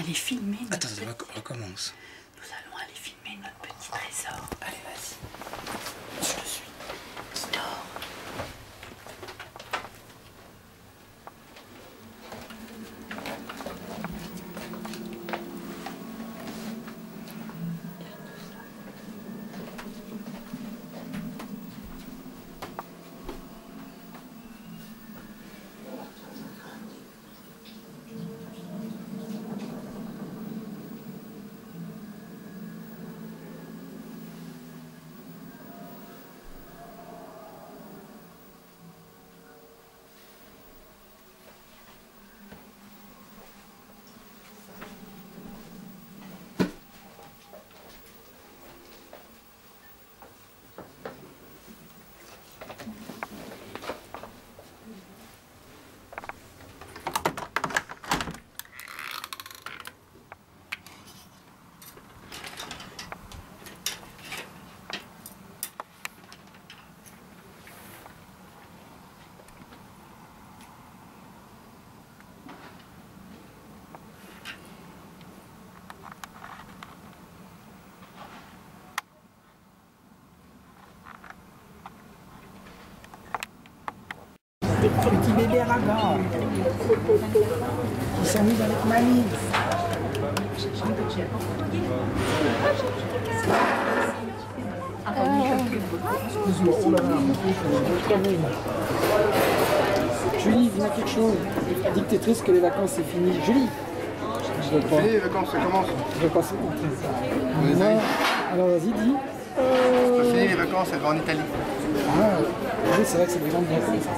elle est filmée. Attends, recommence. Petit bébé raga qui s'amuse avec mamie. Julie, dis-moi quelque chose. Dit que t'es triste que les vacances c'est fini. Julie Je veux pas. Fini les vacances, ça commence. Je veux pas se montrer. Non. Alors vas-y, dis. C'est fini les vacances, elle va en Italie. Ah, oui, c'est vrai que c'est des grandes vacances.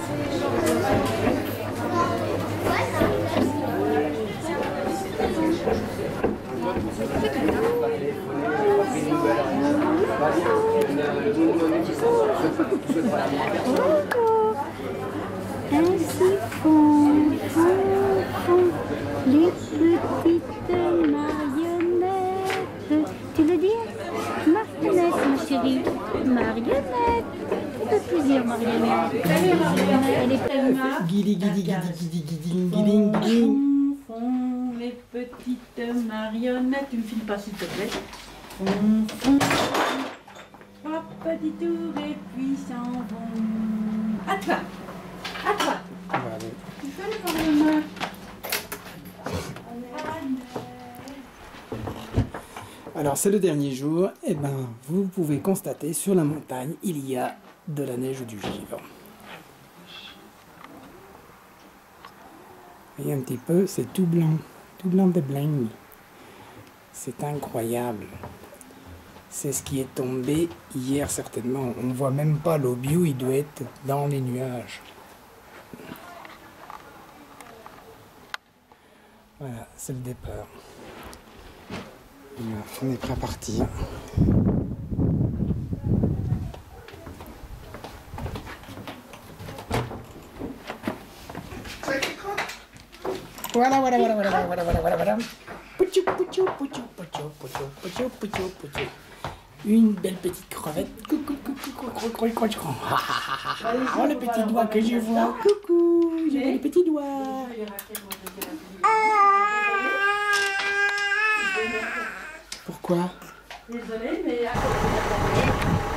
Ainsi font, font, font les petites marionnettes. Tu veux dire Marionnette, ma chérie. Marionnette. On peut plusieurs marionnettes. Elle est tellement... Guidi, guidi, guidi, guidi, guidi, guidi, guidi. Font, les petites marionnettes. Tu me files pas s'il te plaît. Font, font. Trois petits tours et puis s'en vont. À toi. À toi. Tu fais les marionnettes. Alors c'est le dernier jour, et ben vous pouvez constater sur la montagne il y a de la neige ou du givre. Voyez un petit peu, c'est tout blanc, tout blanc de bling. C'est incroyable. C'est ce qui est tombé hier certainement. On ne voit même pas l'obio, il doit être dans les nuages. Voilà, c'est le départ on est prêt à partir. Voilà, voilà, voilà, voilà, voilà, voilà, voilà, voilà. Pouchou, pouchou, pouchou, pouchou, pouchou, pouchou, pouchou, pouchou. Une belle petite crevette. Coucou, coucou, coucou, coucou, coucou, coucou. Oh, le petit doigt que je vois. Coucou, j'ai le petit doigt. Ah Pourquoi Désolée, mais.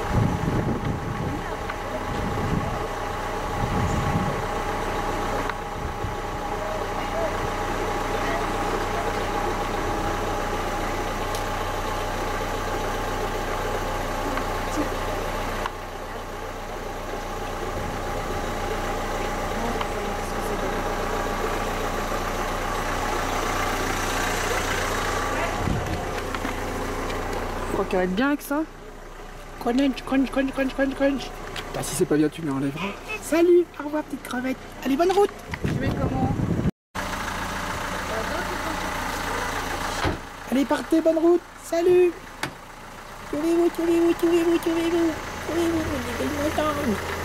Crois qu'elle va être bien avec ça. Crunch, crunch, crunch, crunch, crunch, crunch. Bah, si c'est pas bien, tu me l'enlèveras. Salut, au revoir, petite crevette. Allez, bonne route. Tu vais comment Allez, partez, bonne route. Salut. Sauvez-vous, sauvez-vous, sauvez-vous, sauvez-vous. Sauvez-vous, vous êtes une montagne.